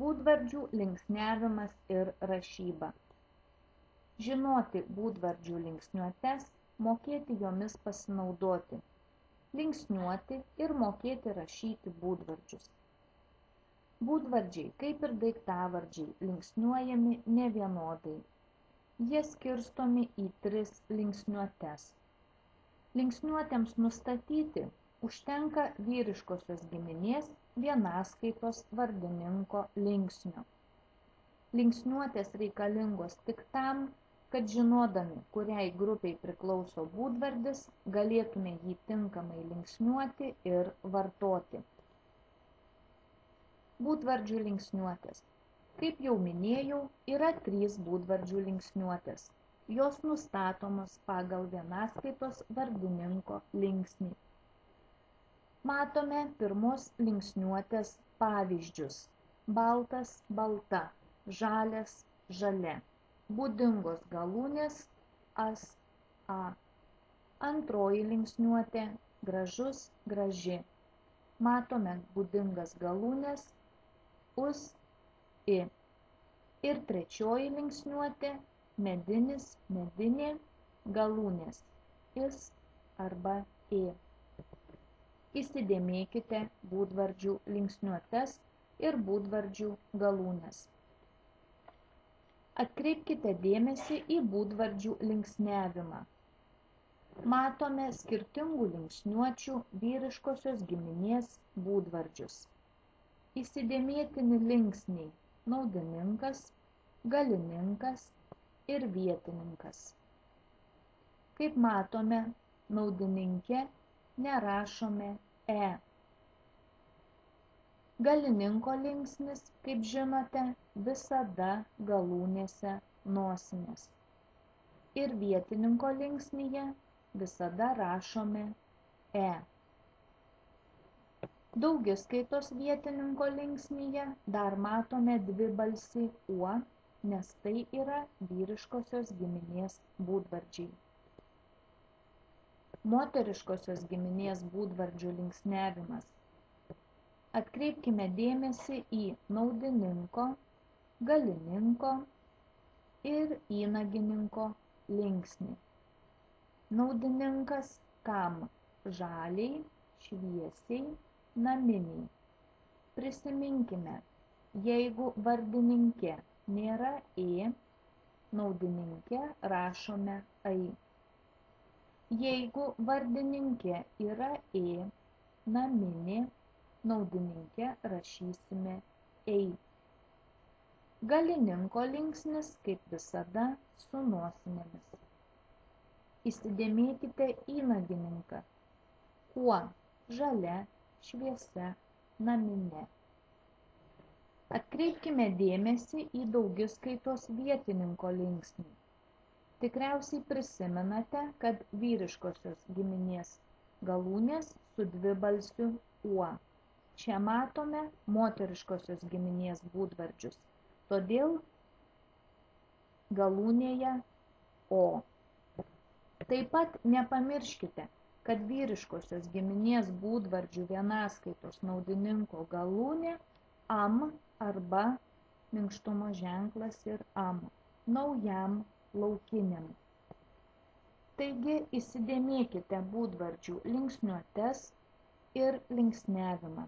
Būdvardžių linksniavimas ir rašyba. Žinoti būdvardžių linksniuotes, mokėti jomis pasinaudoti. Linksniuoti ir mokėti rašyti būdvardžius. Būdvardžiai, kaip ir daiktavardžiai, linksniuojami nevienodai. Jie skirstomi į tris linksniuotes. Linksniuotėms nustatyti užtenka vyriškosios giminės vienaskaitos vardininko linksnio. Linksniuotės reikalingos tik tam, kad žinodami, kuriai grupiai priklauso būdvardis, galėtume jį tinkamai linksniuoti ir vartoti. Būdvardžių linksniuotės. Kaip jau minėjau, yra trys būdvardžių linksniuotės. Jos nustatomos pagal vienaskaitos vardininko linksnį. Matome pirmos linksniuotės pavyzdžius. Baltas, balta, žalias, žalia. Būdingos galūnės as, a. Antroji linksniuotė gražus, graži. Matome būdingas galūnės us, i. Ir trečioji linksniuotė medinis, medinė, galūnės is arba i. Įsidėmėkite būdvardžių linksniuotes ir būdvardžių galūnes. Atkreipkite dėmesį į būdvardžių linksniavimą. Matome skirtingų linksniuočių vyriškosios giminės būdvardžius. Įsidėmėtini linksniai – naudininkas, galininkas ir vietininkas. Kaip matome, naudininkė nerašome e. Galininko linksnis, kaip žinote, visada galūnėse nosinės. Ir vietininko linksnyje visada rašome e. Daugiskaitos vietininko linksnyje dar matome dvi balsį uo, nes tai yra vyriškosios giminės būdvardžiai moteriškosios giminės būdvardžių linksniavimas. Atkreipkime dėmesį į naudininko, galininko ir įnagininko linksnį. Naudininkas kam žaliai, šviesiai, naminiai. Prisiminkime, jeigu vardininkė nėra e, naudininkė rašome ai. Jeigu vardininkė yra ė, naminė, naudininkė rašysime ei. Galininko linksnis, kaip visada, su nosinėmis. Įsidėmėkite įnagininką. Kuo žalia, šviesia, naminė. Atkreipkime dėmesį į daugiskaitos vietininko linksnį. Tikriausiai prisimenate, kad vyriškosios giminės galūnės su dvibalsiu uo. Čia matome moteriškosios giminės būdvardžius. Todėl galūnėje o. Taip pat nepamirškite, kad vyriškosios giminės būdvardžių vienaskaitos naudininko galūnė am arba minkštumo ženklas ir am. Naujam laukiniam. Taigi įsidėmėkite būdvardžių linksniuotes ir linksniavimą.